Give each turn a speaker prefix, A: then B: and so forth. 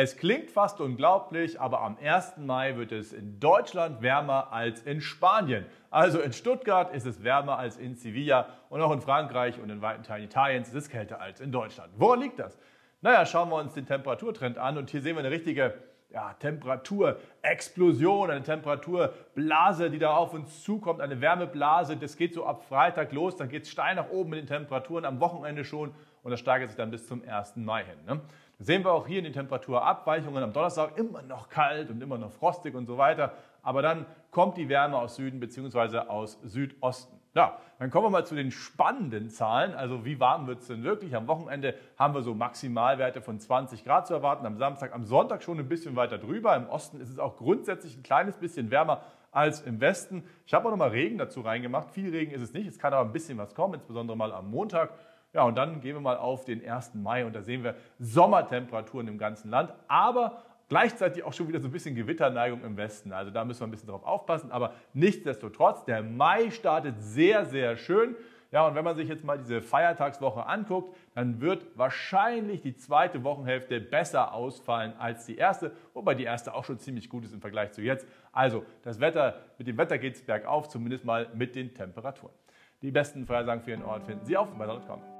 A: Es klingt fast unglaublich, aber am 1. Mai wird es in Deutschland wärmer als in Spanien. Also in Stuttgart ist es wärmer als in Sevilla und auch in Frankreich und in weiten Teilen Italiens ist es kälter als in Deutschland. Woran liegt das? Naja, schauen wir uns den Temperaturtrend an und hier sehen wir eine richtige ja, Temperaturexplosion, eine Temperaturblase, die da auf uns zukommt, eine Wärmeblase. Das geht so ab Freitag los, dann geht es steil nach oben mit den Temperaturen, am Wochenende schon und das steigert sich dann bis zum 1. Mai hin. Ne? Sehen wir auch hier in den Temperaturabweichungen am Donnerstag immer noch kalt und immer noch frostig und so weiter. Aber dann kommt die Wärme aus Süden bzw. aus Südosten. Ja, dann kommen wir mal zu den spannenden Zahlen. Also wie warm wird es denn wirklich? Am Wochenende haben wir so Maximalwerte von 20 Grad zu erwarten. Am Samstag, am Sonntag schon ein bisschen weiter drüber. Im Osten ist es auch grundsätzlich ein kleines bisschen wärmer als im Westen. Ich habe auch noch mal Regen dazu reingemacht. Viel Regen ist es nicht. Es kann aber ein bisschen was kommen, insbesondere mal am Montag. Ja, und dann gehen wir mal auf den 1. Mai und da sehen wir Sommertemperaturen im ganzen Land, aber gleichzeitig auch schon wieder so ein bisschen Gewitterneigung im Westen. Also da müssen wir ein bisschen drauf aufpassen, aber nichtsdestotrotz, der Mai startet sehr, sehr schön. Ja, und wenn man sich jetzt mal diese Feiertagswoche anguckt, dann wird wahrscheinlich die zweite Wochenhälfte besser ausfallen als die erste, wobei die erste auch schon ziemlich gut ist im Vergleich zu jetzt. Also, das Wetter, mit dem Wetter geht es bergauf, zumindest mal mit den Temperaturen. Die besten Vorhersagen für Ihren Ort finden Sie auf wetter.com.